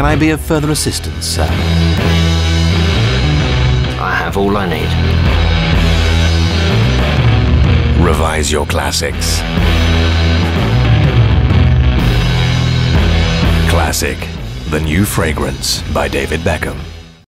Can I be of further assistance, sir? I have all I need. Revise your classics. Classic, the new fragrance by David Beckham.